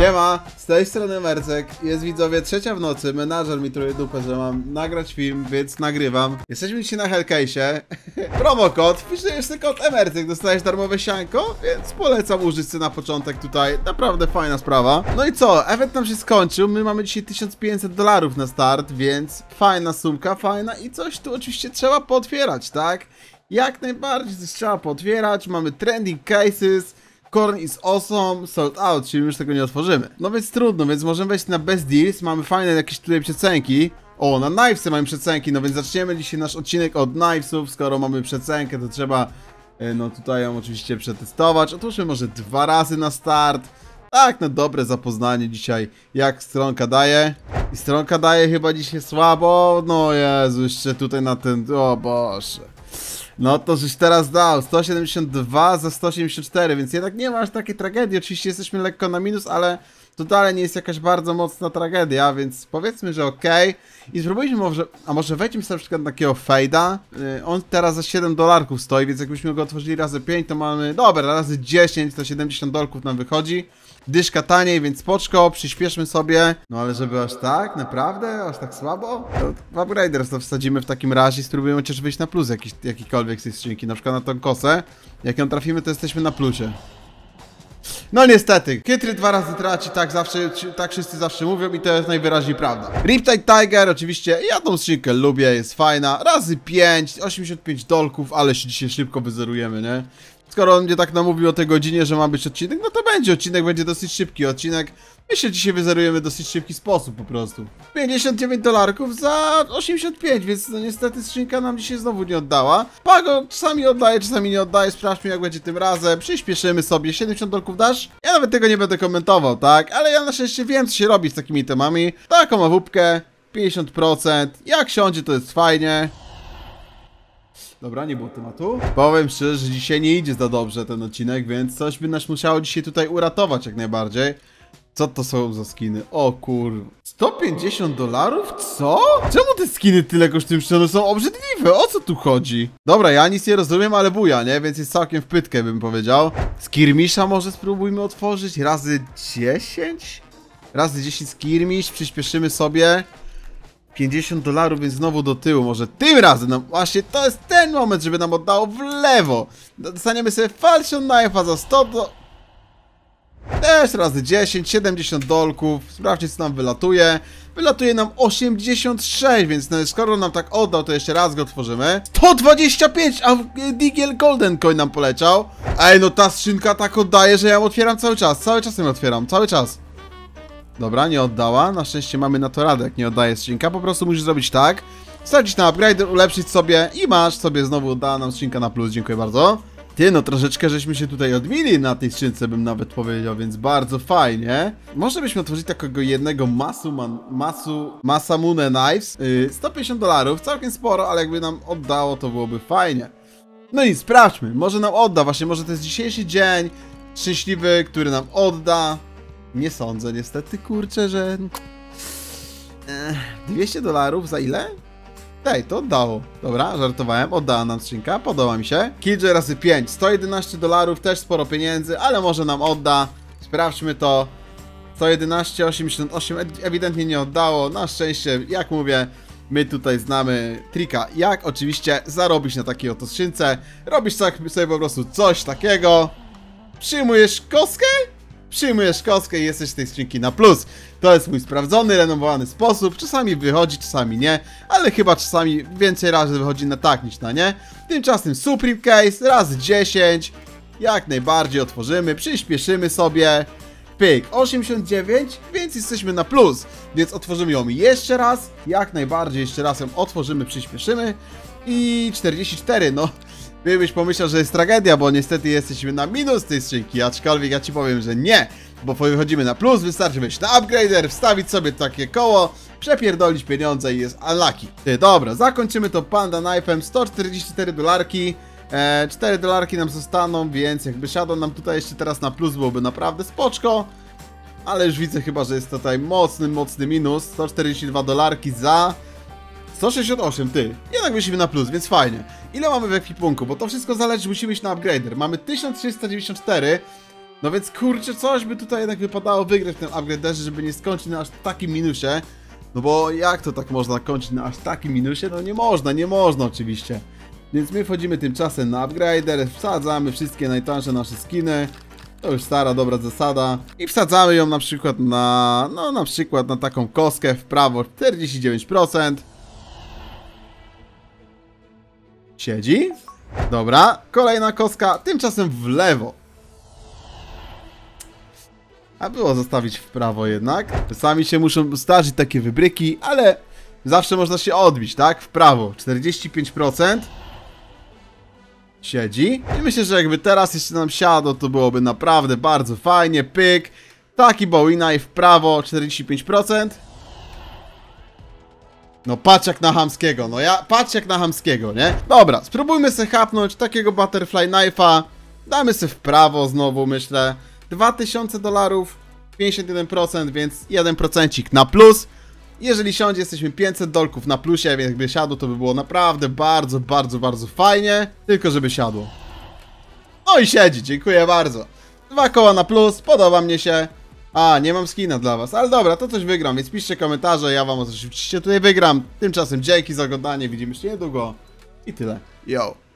Siema, z tej strony Mercek. Jest widzowie trzecia w nocy, menadżer mi truje dupę, że mam nagrać film, więc nagrywam. Jesteśmy dzisiaj na Hellcase'ie. Promokod, wpiszesz sobie kod Emercek, dostajesz darmowe sianko, więc polecam użyć sobie na początek tutaj. Naprawdę fajna sprawa. No i co, event nam się skończył, my mamy dzisiaj 1500 dolarów na start, więc fajna sumka, fajna i coś tu oczywiście trzeba pootwierać, tak? Jak najbardziej coś trzeba pootwierać, mamy trending cases, Korn is awesome, sold out, czyli już tego nie otworzymy. No więc trudno, więc możemy wejść na best deals, mamy fajne jakieś tutaj przecenki. O, na knivesy mamy przecenki, no więc zaczniemy dzisiaj nasz odcinek od knivesów, skoro mamy przecenkę, to trzeba, e, no tutaj ją oczywiście przetestować. Otwórzmy może dwa razy na start. Tak, no dobre zapoznanie dzisiaj, jak stronka daje. I stronka daje chyba dzisiaj słabo, no Jezu, jeszcze tutaj na ten, o Boże. No to żeś teraz dał 172 za 184, więc jednak nie ma aż takiej tragedii. Oczywiście jesteśmy lekko na minus, ale to dalej nie jest jakaś bardzo mocna tragedia, więc powiedzmy, że okej. I spróbujmy może, a może wejdźmy sobie na przykład takiego fejda. Yy, on teraz za 7 dolarków stoi, więc jakbyśmy go otworzyli razy 5, to mamy, dobra, razy 10, to 70 dolarków nam wychodzi. Dyszka taniej, więc spoczko, przyspieszmy sobie. No ale żeby aż tak, naprawdę? Aż tak słabo? To Upgraders to wsadzimy w takim razie i spróbujemy chociaż wyjść na plus jakikolwiek z tej skrzynki, na przykład na tą kosę. Jak ją trafimy, to jesteśmy na plusie. No niestety, Kytry dwa razy traci, tak zawsze, tak wszyscy zawsze mówią i to jest najwyraźniej prawda. Riptide Tiger, oczywiście, ja tą skrzynkę lubię, jest fajna. Razy 5, 85 dolków, ale się dzisiaj szybko wyzerujemy, nie? Skoro on mnie tak namówił o tej godzinie, że ma być odcinek, no to będzie odcinek, będzie dosyć szybki odcinek. My się dzisiaj wyzerujemy w dosyć szybki sposób po prostu. 59 dolarków za 85, więc no niestety skrzynka nam dzisiaj znowu nie oddała. Pago czasami oddaje, czasami nie oddaje, sprawdźmy jak będzie tym razem. Przyspieszymy sobie, 70 dolarków dasz? Ja nawet tego nie będę komentował, tak? Ale ja na szczęście wiem co się robi z takimi temami. Taką awupkę, 50%, jak siądzie to jest fajnie. Dobra, nie było tematu. Powiem szczerze, że dzisiaj nie idzie za dobrze ten odcinek, więc coś by nas musiało dzisiaj tutaj uratować jak najbardziej. Co to są za skiny? O kur... 150 dolarów? Co? Czemu te skiny tyle kosztują? One są obrzydliwe, o co tu chodzi? Dobra, ja nic nie rozumiem, ale buja, nie? Więc jest całkiem w pytkę, bym powiedział. Skirmisza może spróbujmy otworzyć? Razy 10? Razy 10 skirmisz, przyspieszymy sobie. 50 dolarów, więc znowu do tyłu. Może tym razem nam, właśnie to jest ten moment, żeby nam oddało w lewo. Dostaniemy sobie Falchion Knife'a za 100 do... Też razy 10, 70 dolków. Sprawdźcie co nam wylatuje. Wylatuje nam 86, więc no, skoro nam tak oddał, to jeszcze raz go otworzymy. 125, a Digiel Golden Coin nam poleciał. Ej, no ta skrzynka tak oddaje, że ja ją otwieram cały czas. Cały czas ją otwieram, cały czas. Dobra, nie oddała. Na szczęście mamy na to radę, jak nie oddaje skrzynka. Po prostu musisz zrobić tak. Wsadzić na upgrade, ulepszyć sobie i masz sobie znowu oddała nam skrzynka na plus. Dziękuję bardzo. Ty, no troszeczkę żeśmy się tutaj odbili na tej skrzynce, bym nawet powiedział, więc bardzo fajnie. Może byśmy otworzyli takiego jednego masu, man, masu, Masamune Knives. Yy, 150 dolarów, całkiem sporo, ale jakby nam oddało, to byłoby fajnie. No i sprawdźmy, może nam odda, właśnie może to jest dzisiejszy dzień szczęśliwy, który nam odda. Nie sądzę niestety, kurczę, że... Ech, 200 dolarów za ile? Ej, to oddało. Dobra, żartowałem, oddała nam skrzynka, podoba mi się. Killjoy razy 5, 111 dolarów, też sporo pieniędzy, ale może nam odda. Sprawdźmy to. 111, 88, ewidentnie nie oddało. Na szczęście, jak mówię, my tutaj znamy trika, jak oczywiście zarobić na takiej oto skrzynce. Robisz sobie po prostu coś takiego, przyjmujesz kostkę przyjmujesz kostkę i jesteś tej skrzynki na plus. To jest mój sprawdzony, renomowany sposób. Czasami wychodzi, czasami nie, ale chyba czasami więcej razy wychodzi na tak niż na nie. Tymczasem Supreme Case razy 10. Jak najbardziej otworzymy, przyspieszymy sobie. Pyk, 89, więc jesteśmy na plus. Więc otworzymy ją jeszcze raz. Jak najbardziej jeszcze raz ją otworzymy, przyspieszymy. I 44, no byś pomyślał, że jest tragedia, bo niestety jesteśmy na minus tej skrzynki, aczkolwiek ja ci powiem, że nie, bo wychodzimy na plus, wystarczy wejść na upgrader, wstawić sobie takie koło, przepierdolić pieniądze i jest unlucky. Ty, dobra, zakończymy to Panda Knife'em, 144 dolarki, e, 4 dolarki nam zostaną, więc jakby siadł nam tutaj jeszcze teraz na plus, byłoby naprawdę spoczko, ale już widzę chyba, że jest tutaj mocny, mocny minus, 142 dolarki za... 168, ty. Jednak wyszliśmy na plus, więc fajnie. Ile mamy w ekwipunku? Bo to wszystko zależy, musimy iść na upgrader. Mamy 1394, No więc kurczę, coś by tutaj jednak wypadało wygrać w tym upgraderze, żeby nie skończyć na aż takim minusie. No bo jak to tak można kończyć na aż takim minusie? No nie można, nie można oczywiście. Więc my wchodzimy tymczasem na upgrader, wsadzamy wszystkie najtańsze nasze skiny. To już stara, dobra zasada. I wsadzamy ją na przykład na, no na przykład na taką kostkę w prawo 49%. Siedzi. Dobra, kolejna kostka, tymczasem w lewo. A było zostawić w prawo jednak. Czasami się muszą zdarzyć takie wybryki, ale zawsze można się odbić, tak? W prawo 45%. Siedzi. I myślę, że jakby teraz jeszcze nam siadło, to byłoby naprawdę bardzo fajnie. Pyk. Taki Bowina i w prawo 45%. No patrz jak na hamskiego, no ja, patrz jak na hamskiego, nie? Dobra, spróbujmy sobie hapnąć takiego Butterfly Knife'a. Damy sobie w prawo znowu, myślę. 2000 dolarów, 51%, więc 1% na plus. Jeżeli siądzie, jesteśmy 500 dolków na plusie, więc jakby siadło, to by było naprawdę bardzo, bardzo, bardzo fajnie. Tylko żeby siadło. No i siedzi, dziękuję bardzo. Dwa koła na plus, podoba mnie się. A, nie mam skina dla was, ale dobra, to coś wygram, więc piszcie komentarze, ja wam oczywiście tutaj wygram. Tymczasem dzięki za oglądanie, widzimy się niedługo. I tyle. Yo.